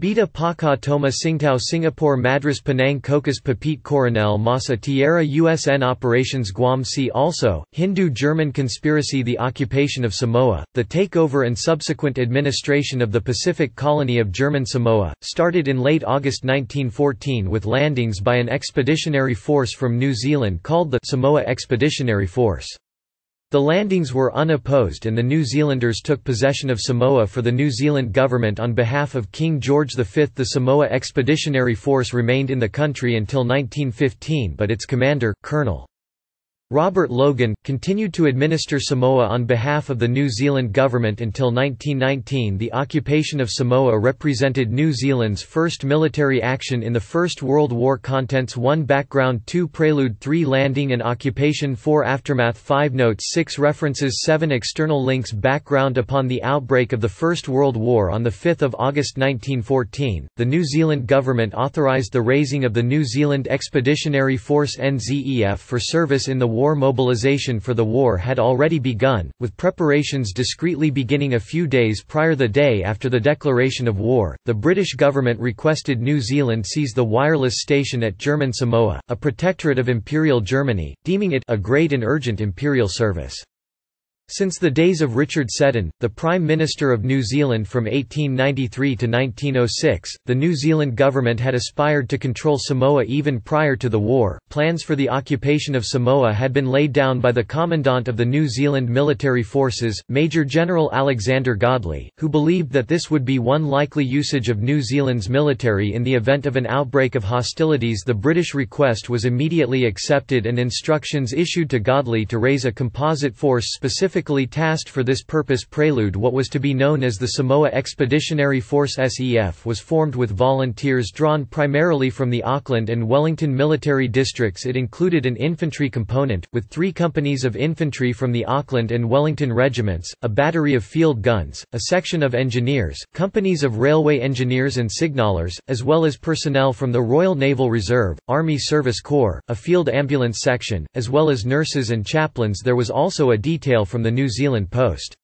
Bita Paka Toma Tsingtao Singapore Madras Penang Cocos Papeete Coronel Más a Tierra USN Operations Guam See also, Hindu-German conspiracy The occupation of Samoa, the takeover and subsequent administration of the Pacific colony of German Samoa, started in late August 1914 with landings by an expeditionary force from New Zealand called the Samoa Expeditionary Force. The landings were unopposed and the New Zealanders took possession of Samoa for the New Zealand government on behalf of King George V. The Samoa Expeditionary Force remained in the country until 1915 but its commander, Colonel. Robert Logan, continued to administer Samoa on behalf of the New Zealand government until 1919 The occupation of Samoa represented New Zealand's first military action in the First World War Contents 1 Background 2 Prelude 3 Landing and Occupation 4 Aftermath 5 Notes 6 References 7 External links Background Upon the outbreak of the First World War on 5 August 1914, the New Zealand government authorised the raising of the New Zealand Expeditionary Force NZEF for service in the war mobilization for the war had already begun, with preparations discreetly beginning a few days prior the day after the declaration of war. The British government requested New Zealand seize the wireless station at German Samoa, a protectorate of Imperial Germany, deeming it a great and urgent imperial service. Since the days of Richard Seddon, the Prime Minister of New Zealand from 1893 to 1906, the New Zealand government had aspired to control Samoa even prior to the war. Plans for the occupation of Samoa had been laid down by the Commandant of the New Zealand Military Forces, Major General Alexander Godley, who believed that this would be one likely usage of New Zealand's military in the event of an outbreak of hostilities. The British request was immediately accepted and instructions issued to Godley to raise a composite force specific specifically tasked for this purpose Prelude what was to be known as the Samoa Expeditionary Force SEF was formed with volunteers drawn primarily from the Auckland and Wellington military districts. It included an infantry component, with three companies of infantry from the Auckland and Wellington regiments, a battery of field guns, a section of engineers, companies of railway engineers and signallers, as well as personnel from the Royal Naval Reserve, Army Service Corps, a field ambulance section, as well as nurses and chaplains. There was also a detail from the the New Zealand Post.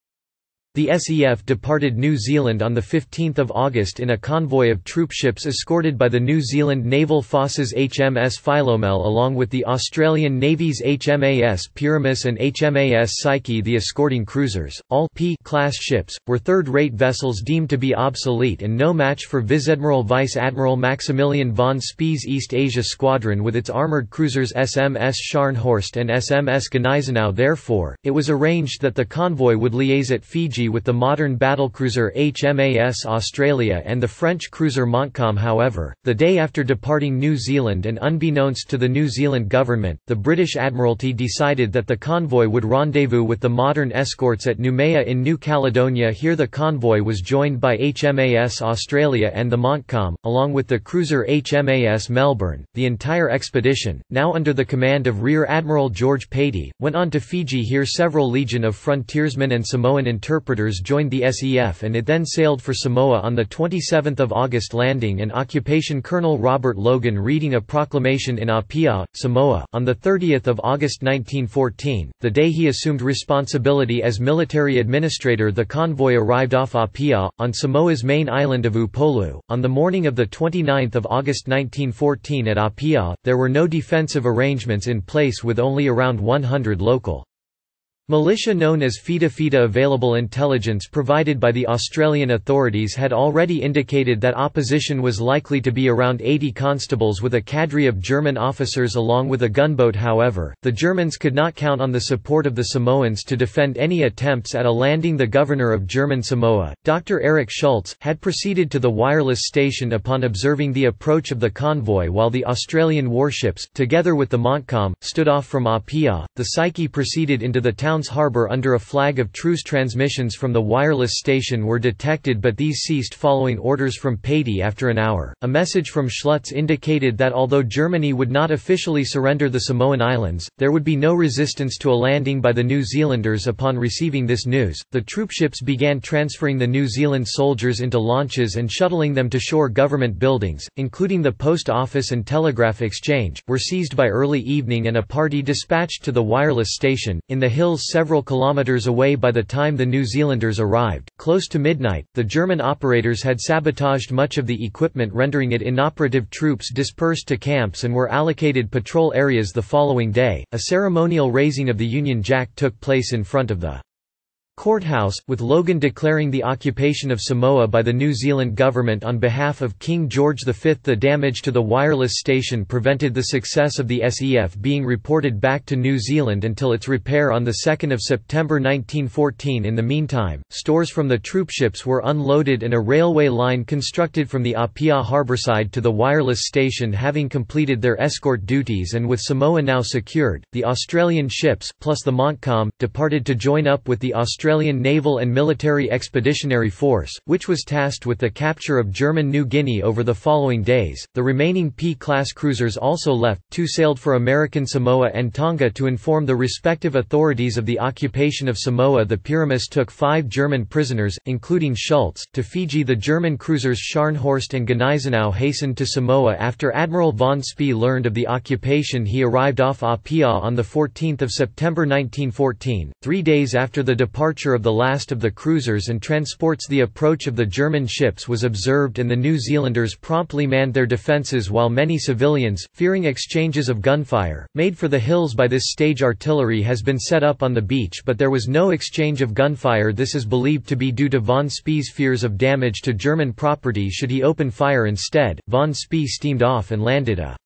The SEF departed New Zealand on 15 August in a convoy of troopships escorted by the New Zealand Naval Forces HMS Philomel along with the Australian Navy's HMAS Pyramus and HMAS Psyche the escorting cruisers, all P-class ships, were third-rate vessels deemed to be obsolete and no match for Vice-Admiral Vice Admiral Maximilian von Spee's East Asia Squadron with its armoured cruisers SMS Scharnhorst and SMS Gneisenau therefore, it was arranged that the convoy would liaise at Fiji with the modern battlecruiser HMAS Australia and the French cruiser Montcalm. However, the day after departing New Zealand and unbeknownst to the New Zealand government, the British Admiralty decided that the convoy would rendezvous with the modern escorts at Noumea in New Caledonia. Here the convoy was joined by HMAS Australia and the Montcalm, along with the cruiser HMAS Melbourne. The entire expedition, now under the command of Rear Admiral George Patey, went on to Fiji. Here several legion of frontiersmen and Samoan interpreters interpreters joined the SEF and it then sailed for Samoa on 27 August landing and occupation Colonel Robert Logan reading a proclamation in Apia, Samoa, on 30 August 1914, the day he assumed responsibility as military administrator the convoy arrived off Apia, on Samoa's main island of Upolu. On the morning of the 29 August 1914 at Apia, there were no defensive arrangements in place with only around 100 local Militia known as Fita Fita available intelligence provided by the Australian authorities had already indicated that opposition was likely to be around 80 constables with a cadre of German officers along with a gunboat however, the Germans could not count on the support of the Samoans to defend any attempts at a landing the governor of German Samoa, Dr. Erich Schultz, had proceeded to the wireless station upon observing the approach of the convoy while the Australian warships, together with the Montcalm, stood off from Apia, the Psyche proceeded into the town Downs Harbour under a flag of truce transmissions from the wireless station were detected but these ceased following orders from Patey after an hour. A message from Schultz indicated that although Germany would not officially surrender the Samoan Islands, there would be no resistance to a landing by the New Zealanders upon receiving this news. The troopships began transferring the New Zealand soldiers into launches and shuttling them to shore government buildings, including the post office and telegraph exchange, were seized by early evening and a party dispatched to the wireless station, in the hills several kilometres away by the time the New Zealanders arrived. Close to midnight, the German operators had sabotaged much of the equipment rendering it inoperative troops dispersed to camps and were allocated patrol areas the following day. A ceremonial raising of the Union Jack took place in front of the Courthouse, with Logan declaring the occupation of Samoa by the New Zealand government on behalf of King George V. The damage to the wireless station prevented the success of the SEF being reported back to New Zealand until its repair on 2 September 1914 In the meantime, stores from the troopships were unloaded and a railway line constructed from the Apia harbourside to the wireless station having completed their escort duties and with Samoa now secured, the Australian ships, plus the Montcalm, departed to join up with the Australian Australian Naval and Military Expeditionary Force, which was tasked with the capture of German New Guinea over the following days. The remaining P-class cruisers also left, two sailed for American Samoa and Tonga to inform the respective authorities of the occupation of Samoa. The Pyramus took five German prisoners, including Schultz, to Fiji. The German cruisers Scharnhorst and Gneisenau hastened to Samoa after Admiral von Spee learned of the occupation. He arrived off Apia on 14 September 1914, three days after the departure departure of the last of the cruisers and transports the approach of the German ships was observed and the New Zealanders promptly manned their defences while many civilians, fearing exchanges of gunfire, made for the hills by this stage artillery has been set up on the beach but there was no exchange of gunfire. This is believed to be due to von Spee's fears of damage to German property should he open fire instead, von Spee steamed off and landed a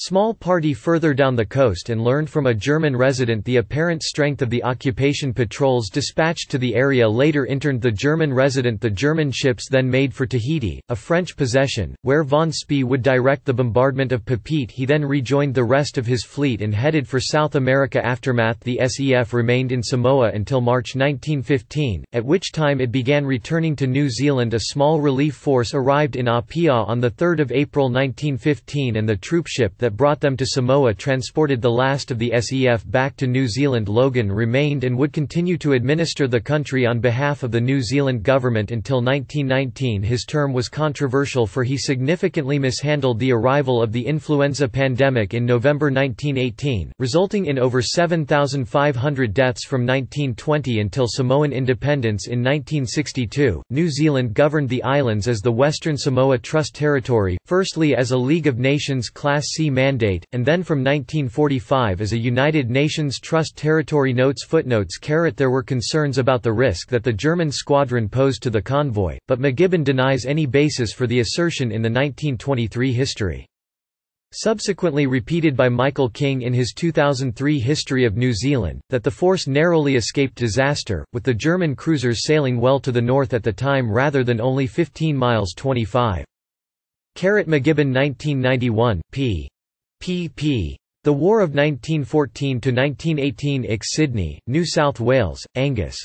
Small party further down the coast and learned from a German resident the apparent strength of the occupation patrols dispatched to the area later interned the German resident the German ships then made for Tahiti, a French possession, where von Spee would direct the bombardment of Papeete he then rejoined the rest of his fleet and headed for South America. Aftermath the SEF remained in Samoa until March 1915, at which time it began returning to New Zealand. A small relief force arrived in Apia on 3 April 1915 and the troopship that that brought them to Samoa transported the last of the SEF back to New Zealand Logan remained and would continue to administer the country on behalf of the New Zealand government until 1919 his term was controversial for he significantly mishandled the arrival of the influenza pandemic in November 1918, resulting in over 7,500 deaths from 1920 until Samoan independence in 1962. New Zealand governed the islands as the Western Samoa Trust Territory, firstly as a League of Nations Class C mandate, and then from 1945 as a United Nations Trust Territory Notes footnotes There were concerns about the risk that the German squadron posed to the convoy, but McGibbon denies any basis for the assertion in the 1923 history. Subsequently repeated by Michael King in his 2003 History of New Zealand, that the force narrowly escaped disaster, with the German cruisers sailing well to the north at the time rather than only 15 miles 25. McGibbon 1991, p pp. The War of 1914–1918 Ix Sydney, New South Wales, Angus.